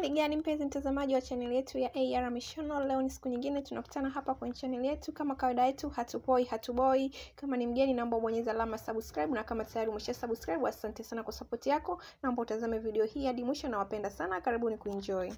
Hali gani mpenzi mtazamaji wa chaneli yetu ya AR Mishono, leo ni siku nyingine tunakutana hapa kwenye chaneli yetu. Kama kawaida yetu, hatupoi hatuboi. Kama ni mgeni, naomba ubonyeze alama subscribe, na kama tayari umesha subscribe, asante sana kwa support yako. Naomba utazame video hii hadi mwisho, nawapenda sana, karibuni kuenjoy.